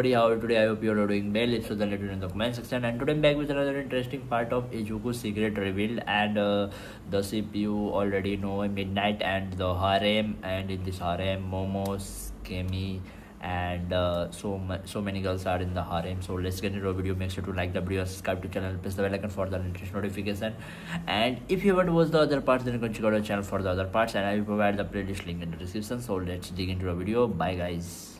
Buddy? How are you today? I hope you are doing well. It's so then let me know in the comment section. And today I'm back with another interesting part of Izuku's secret revealed and uh, the CPU already know midnight and the harem and in this harem Momos, Kemi and uh, so so many girls are in the harem so let's get into the video. Make sure to like the video subscribe to channel press the bell icon for the latest notification. And if you haven't watched the other parts then you can check out the channel for the other parts. And I will provide the playlist link in the description. So let's dig into the video. Bye guys